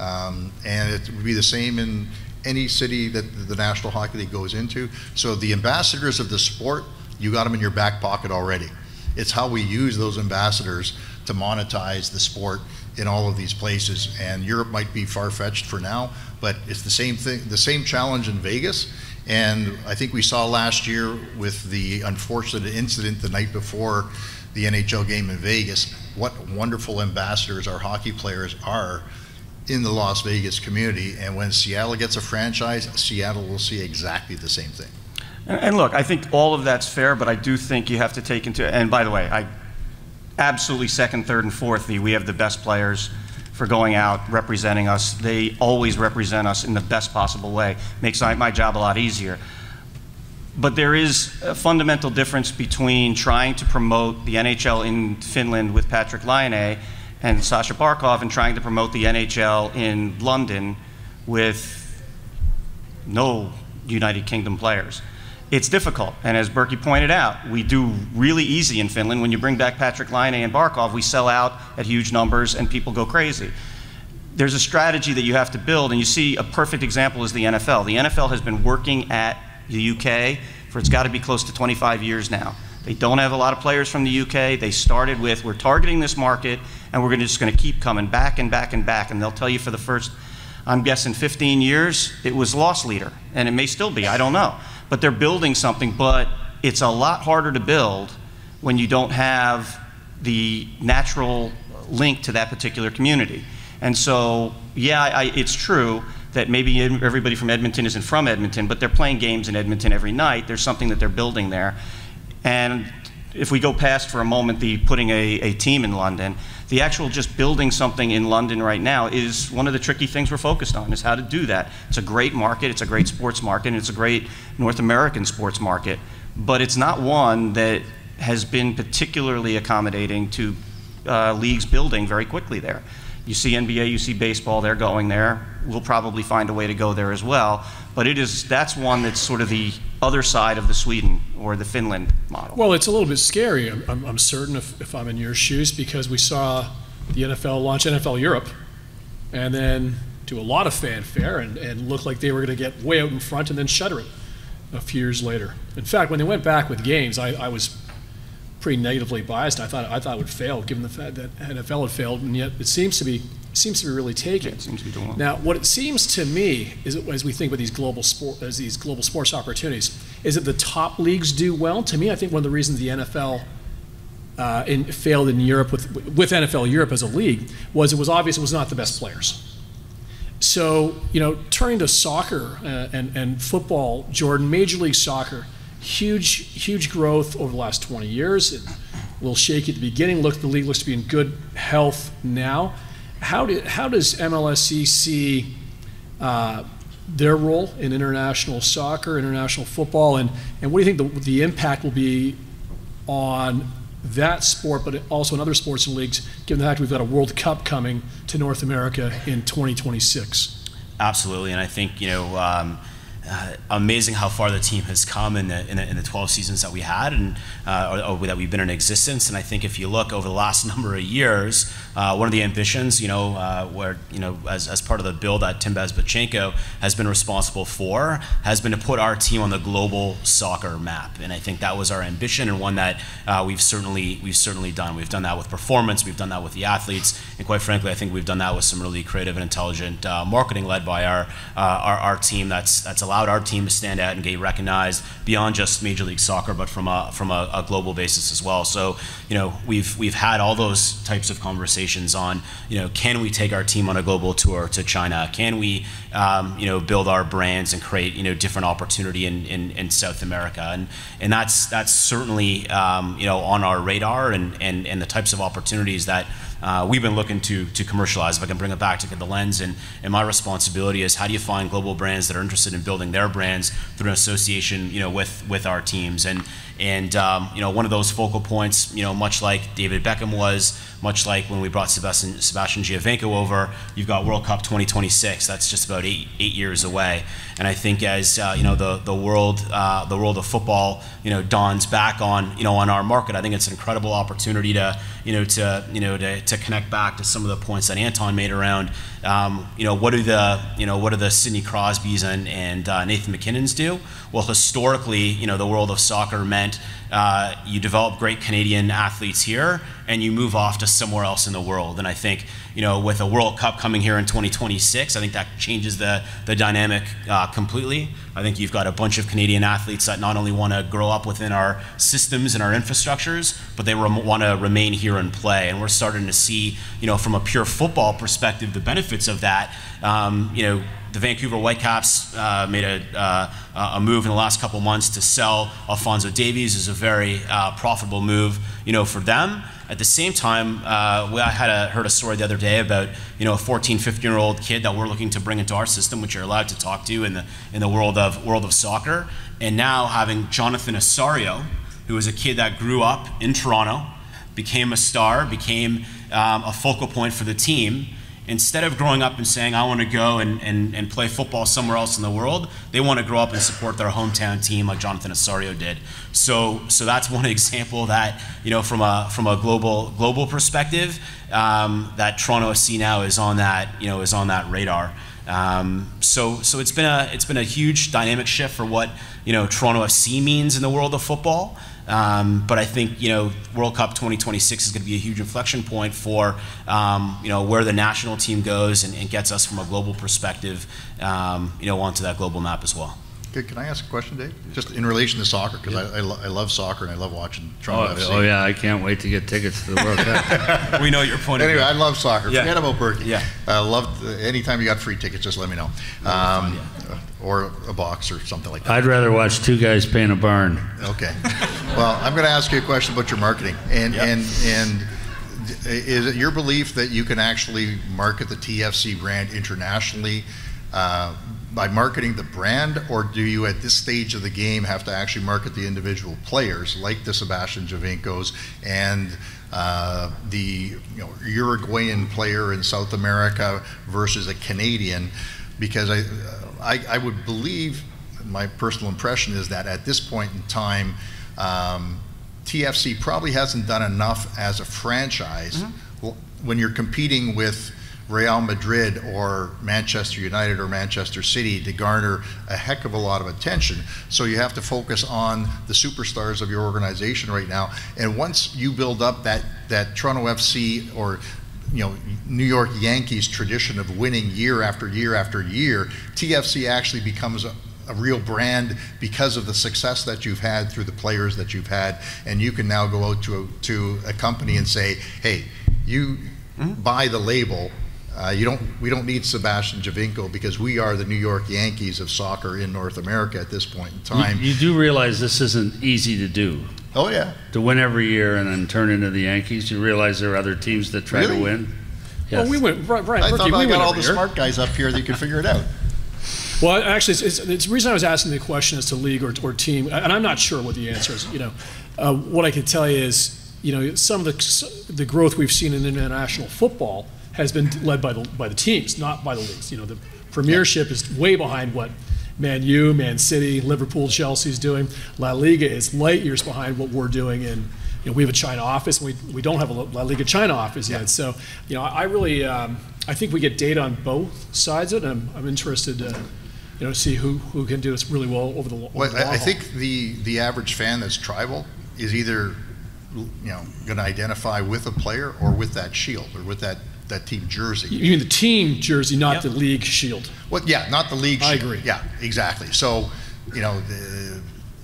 Um, and it would be the same in any city that the National Hockey League goes into. So the ambassadors of the sport, you got them in your back pocket already. It's how we use those ambassadors to monetize the sport in all of these places. And Europe might be far-fetched for now, but it's the same thing, the same challenge in Vegas. And I think we saw last year with the unfortunate incident the night before the NHL game in Vegas, what wonderful ambassadors our hockey players are in the Las Vegas community. And when Seattle gets a franchise, Seattle will see exactly the same thing. And, look, I think all of that's fair, but I do think you have to take into. And by the way, I absolutely second, third, and fourth. The we have the best players for going out representing us. They always represent us in the best possible way. Makes my, job a lot easier. But there is a fundamental difference between trying to promote the NHL in Finland with Patrik Laine and Sasha Barkov and trying to promote the NHL in London with no United Kingdom players. It's difficult, and as Burkie pointed out, we do really easy in Finland. When you bring back Patrik Laine and Barkov, we sell out at huge numbers and people go crazy. There's a strategy that you have to build, and you see a perfect example is the NFL. The NFL has been working at the UK for it's got to be close to 25 years now. They don't have a lot of players from the UK. They started with, we're targeting this market, and we're gonna, just going to keep coming back and back and back. And they'll tell you for the first, I'm guessing 15 years, it was loss leader. And it may still be, I don't know. But they're building something, but it's a lot harder to build when you don't have the natural link to that particular community. And so, yeah, I, it's true that maybe everybody from Edmonton isn't from Edmonton, but they're playing games in Edmonton every night. There's something that they're building there. And if we go past for a moment the putting a, a team in London, the actual just building something in London right now is one of the tricky things we're focused on is how to do that. It's a great market, it's a great sports market, and it's a great North American sports market, but it's not one that has been particularly accommodating to uh, leagues building very quickly there. You see NBA, you see baseball, they're going there. We'll probably find a way to go there as well. But it is that's one that's sort of the other side of the Sweden or the Finland model. Well, it's a little bit scary, I'm, I'm, I'm certain, if, if I'm in your shoes, because we saw the NFL launch NFL Europe and then do a lot of fanfare and, and look like they were going to get way out in front and then shutter it a few years later. In fact, when they went back with games, I, I was pretty negatively biased. I thought I thought it would fail, given the fact that NFL had failed, and yet it seems to be seems to be really taking. It seems to be doing well. Now, what it seems to me is, as we think about these global sport, as these global sports opportunities, is that the top leagues do well. To me, I think one of the reasons the NFL uh, in, failed in Europe with with NFL Europe as a league was it was obvious it was not the best players. So, you know, turning to soccer uh, and, and football, Jordan, Major League Soccer, huge, huge growth over the last 20 years. It, a little shaky at the beginning. Look, the league looks to be in good health now. How, how does MLSE see uh, their role in international soccer, international football, and, and what do you think the, the impact will be on that sport, but also in other sports and leagues, given the fact we've got a World Cup coming to North America in 2026? Absolutely, and I think you know. Um, uh, amazing how far the team has come in the, in the, in the 12 seasons that we had and uh, or, or that we've been in existence. And I think if you look over the last number of years, uh, one of the ambitions, you know, uh, where you know, as, as part of the bill that Tim Bezbatchenko has been responsible for, has been to put our team on the global soccer map. And I think that was our ambition and one that uh, we've certainly we've certainly done. We've done that with performance, we've done that with the athletes, and quite frankly, I think we've done that with some really creative and intelligent uh, marketing led by our, our our team. That's that's allowed allowed our team to stand out and get recognized beyond just Major League Soccer, but from a from a, a, global basis as well. So, you know, we've we've had all those types of conversations on, you know, can we take our team on a global tour to China? Can we, um, you know, build our brands and create, you know, different opportunity in, in, in South America? And and that's that's certainly, um, you know, on our radar and, and and the types of opportunities that uh, we've been looking to, to commercialize. If I can bring it back to the lens, and, and my responsibility is how do you find global brands that are interested in building their brands through an association, you know, with, with our teams. And, and um, you know, one of those focal points, you know, much like David Beckham was, much like when we brought Sebastian, Sebastian over, you've got World Cup 2026. That's just about eight, eight years away. And I think as uh, you know, the, the world uh, the world of football, you know, dawns back on you know on our market. I think it's an incredible opportunity to you know to you know to, to connect back to some of the points that Anton made around um, you know what do the you know what do the Sidney Crosbys and and uh, Nathan MacKinnons do? Well, historically, you know, the world of soccer meant uh, you develop great Canadian athletes here and you move off to somewhere else in the world. And I think, you know, with a World Cup coming here in 2026, I think that changes the, the dynamic uh, completely. I think you've got a bunch of Canadian athletes that not only want to grow up within our systems and our infrastructures, but they want to remain here and play. And we're starting to see, you know, from a pure football perspective, the benefits of that. Um, you know, the Vancouver Whitecaps uh, made a, uh, a move in the last couple months to sell Alfonso Davies is a very uh, profitable move, you know, for them. At the same time, uh, I had a, heard a story the other day about you know a 14, 15 year old kid that we're looking to bring into our system, which you're allowed to talk to in the in the world of world of soccer, and now having Jonathan Osorio, who is a kid that grew up in Toronto, became a star, became um, a focal point for the team instead of growing up and saying, I want to go and, and, and play football somewhere else in the world, they want to grow up and support their hometown team like Jonathan Osorio did. So, so that's one example that, you know, from a, from a global, global perspective, um, that Toronto FC now is on that, you know, is on that radar. Um, so, so it's been a it's been a huge dynamic shift for what you know Toronto FC means in the world of football. Um, but I think you know World Cup 2026 is going to be a huge inflection point for um, you know where the national team goes and, and, gets us from a global perspective, um, you know, onto that global map as well. Good. Can I ask a question, Dave? Just in relation to soccer, because I, I, lo- I love soccer and I love watching Toronto Oh, FC. oh, yeah, I can't wait to get tickets to the World Cup. we know your point Anyway, of I love soccer. Yeah. Forget about Burkie. Yeah. I love, anytime you got free tickets, just let me know. Um, Or a box or something like that. I'd rather watch two guys paint a barn. Okay. Well, I'm going to ask you a question about your marketing. And, Yep. and, and is it your belief that you can actually market the TFC brand internationally uh, by marketing the brand, or do you, at this stage of the game, have to actually market the individual players, like the Sebastian Giovincos and uh, the you know, Uruguayan player in South America versus a Canadian? Because I, I, I would believe, my personal impression is that at this point in time, um, TFC probably hasn't done enough as a franchise Well, when you're competing with Real Madrid or Manchester United or Manchester City to garner a heck of a lot of attention. So you have to focus on the superstars of your organization right now. And once you build up that, that Toronto FC or you know, New York Yankees tradition of winning year after year after year, TFC actually becomes a, a real brand because of the success that you've had through the players that you've had, and you can now go out to a, to a company and say, "Hey, you buy the label. Uh, you don't. We don't need Sebastian Giovinco because we are the New York Yankees of soccer in North America at this point in You, time." you do realize this isn't easy to do. Oh yeah, To win every year and then turn into the Yankees, you realize there are other teams that try Really? to win. Well, we went, right. Brian I Burkie, thought we I went got all the year. smart guys up here that could figure it out. Well, actually, it's, it's, it's the reason I was asking the question as to league or, or team, and I'm not sure what the answer is. You know, uh, what I can tell you is, you know, some of the the growth we've seen in international football has been led by the by the teams, not by the leagues. You know, the Premiership is way behind what Man U, Man City, Liverpool, Chelsea's doing. La Liga is light years behind what we're doing in. You know, we have a China office, and we, we don't have a La Liga China office yet. So, you know, I really, um, I think we get data on both sides of it, and I'm, I'm interested to, you know, see who, who can do this really well over the, over Well, the long I, I think the, the average fan that's tribal is either, you know, going to identify with a player or with that shield or with that, that team jersey. You mean the team jersey, not Yep. the league shield? Well, yeah, not the league. I shield. agree. Yeah, exactly. So, you know, the,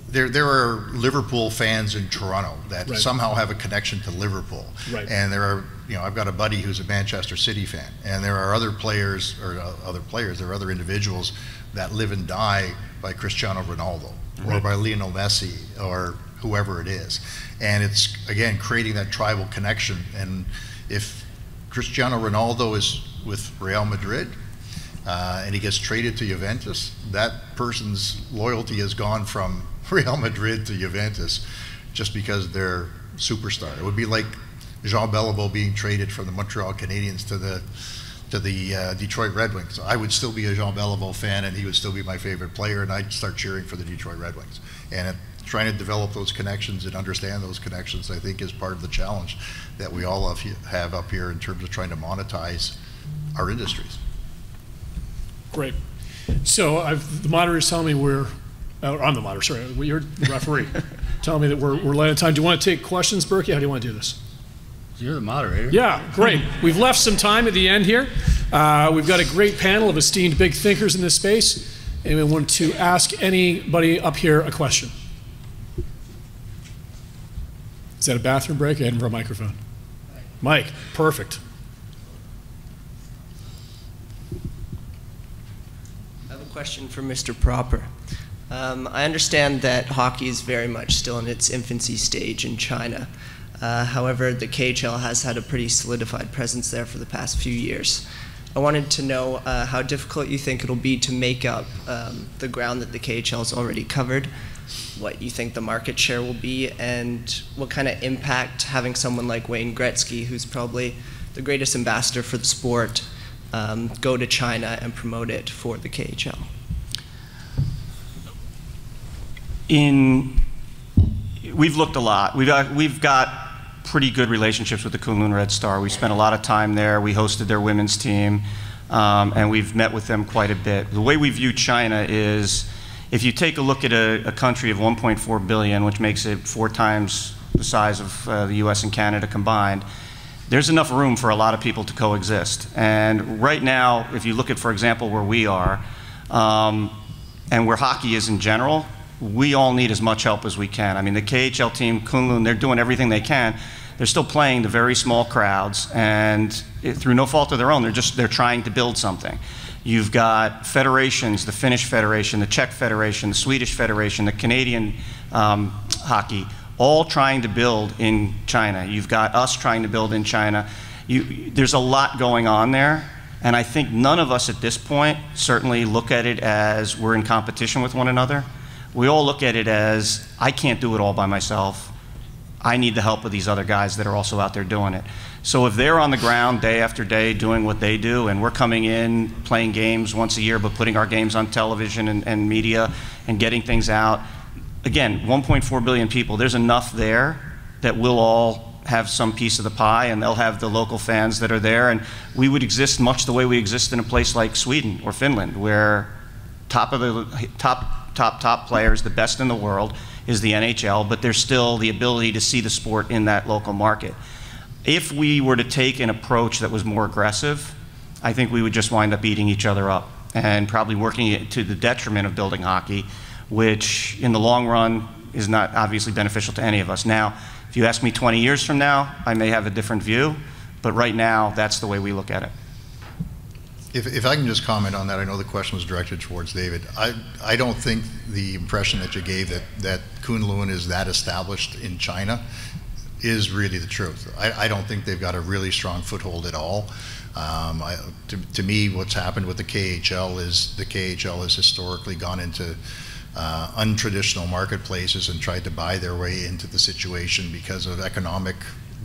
there there are Liverpool fans in Toronto that Right. somehow have a connection to Liverpool, Right. and there are you know I've got a buddy who's a Manchester City fan, and there are other players or uh, other players, there are other individuals that live and die by Cristiano Ronaldo or by Lionel Messi or whoever it is, and it's again creating that tribal connection. And if Cristiano Ronaldo is with Real Madrid, uh, and he gets traded to Juventus, that person's loyalty has gone from Real Madrid to Juventus just because they're superstar. It would be like Jean Beliveau being traded from the Montreal Canadiens to the to the uh, Detroit Red Wings. I would still be a Jean Beliveau fan, and he would still be my favorite player, and I'd start cheering for the Detroit Red Wings. And it, trying to develop those connections and understand those connections, I think, is part of the challenge that we all have, have up here in terms of trying to monetize our industries. Great. So I've, the moderator's telling me we're, uh, I'm the moderator, sorry, you're the referee. telling me that we're, we're late on time. Do you want to take questions, Burkie? How do you want to do this? You're the moderator. Yeah, great. We've left some time at the end here. Uh, we've got a great panel of esteemed big thinkers in this space, and we want to ask anybody up here a question. Is that a bathroom break? I had for a microphone. Mike, perfect. I have a question for Mr. Proper. Um, I understand that hockey is very much still in its infancy stage in China. Uh, however, the KHL has had a pretty solidified presence there for the past few years. I wanted to know uh, how difficult you think it'll be to make up um, the ground that the KHL has already covered, what you think the market share will be, and what kind of impact having someone like Wayne Gretzky, who's probably the greatest ambassador for the sport, um, go to China and promote it for the KHL. in we've looked a lot. We've got, we've got pretty good relationships with the Kunlun Red Star. We spent a lot of time there. We hosted their women's team, um, and we've met with them quite a bit. The way we view China is, if you take a look at a, a country of 1.4 billion, which makes it four times the size of uh, the U.S. and Canada combined. There's enough room for a lot of people to coexist. And right now, if you look at, for example, where we are, um, and where hockey is in general, we all need as much help as we can. I mean, the KHL team, Kunlun, they're doing everything they can. They're still playing to very small crowds, and it, through no fault of their own, they're just they're trying to build something. You've got federations, the Finnish Federation, the Czech Federation, the Swedish Federation, the Canadian um, hockey, all trying to build in China. You've got us trying to build in China. You, there's a lot going on there, and I think none of us at this point certainly look at it as we're in competition with one another. We all look at it as I can't do it all by myself. I need the help of these other guys that are also out there doing it. So if they're on the ground day after day doing what they do, and we're coming in playing games once a year, but putting our games on television and, and media and getting things out, again, 1.4 billion people, there's enough there that we'll all have some piece of the pie and they'll have the local fans that are there. And we would exist much the way we exist in a place like Sweden or Finland, where top of the top, top, top players, the best in the world, is the NHL, but there's still the ability to see the sport in that local market. If we were to take an approach that was more aggressive, I think we would just wind up eating each other up and probably working it to the detriment of building hockey, which in the long run is not obviously beneficial to any of us. Now, if you ask me 20 years from now, I may have a different view, but right now, that's the way we look at it. If, if I can just comment on that, I know the question was directed towards David. I, I don't think the impression that you gave that, that Kunlun is that established in China is really the truth. I, I don't think they've got a really strong foothold at all. Um, I, to, to me, what's happened with the KHL is the KHL has historically gone into uh, untraditional marketplaces and tried to buy their way into the situation because of economic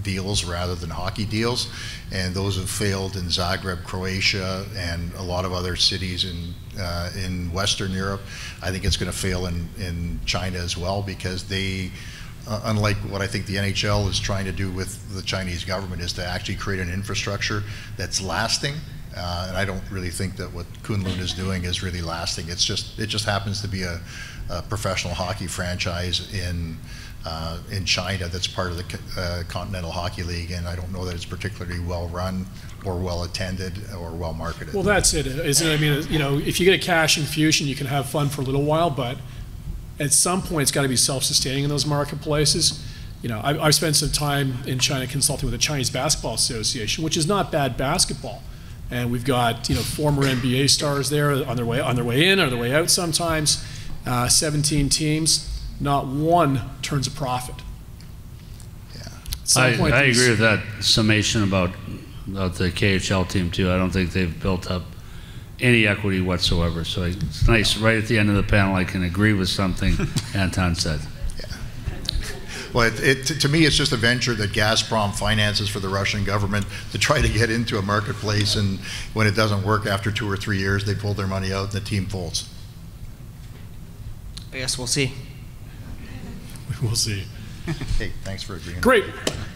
deals rather than hockey deals. And those have failed in Zagreb, Croatia, and a lot of other cities in, uh, in Western Europe. I think it's going to fail in, in China as well because they, uh, unlike what I think the NHL is trying to do with the Chinese government, is to actually create an infrastructure that's lasting. Uh, and I don't really think that what Kunlun is doing is really lasting. It's just it just happens to be a, a professional hockey franchise in uh, in China that's part of the uh, Continental Hockey League, and I don't know that it's particularly well run or well attended or well marketed. Well, that's it, isn't it? I mean, you know, if you get a cash infusion, you can have fun for a little while, but at some point, it's got to be self-sustaining in those marketplaces. You know, I, I've spent some time in China consulting with the Chinese Basketball Association, which is not bad basketball, and we've got you know former NBA stars there on their way on their way in, or their way out sometimes. Uh, 17 teams not one turns a profit. I, I agree with that summation about, about the KHL team too. I don't think they've built up any equity whatsoever. So it's nice right at the end of the panel I can agree with something Anton said. Well, it, it, to me, it's just a venture that Gazprom finances for the Russian government to try to get into a marketplace, and when it doesn't work after two or three years, they pull their money out and the team folds. I guess we'll see. We'll see. hey, thanks for agreeing. Great.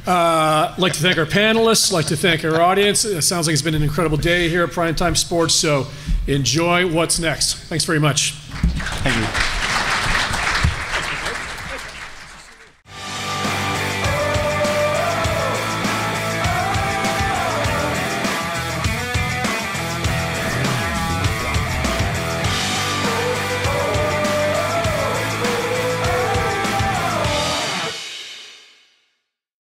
Uh, like to thank our panelists. Like to thank our audience. It sounds like it's been an incredible day here at Primetime Sports. So enjoy what's next. Thanks very much. Thank you.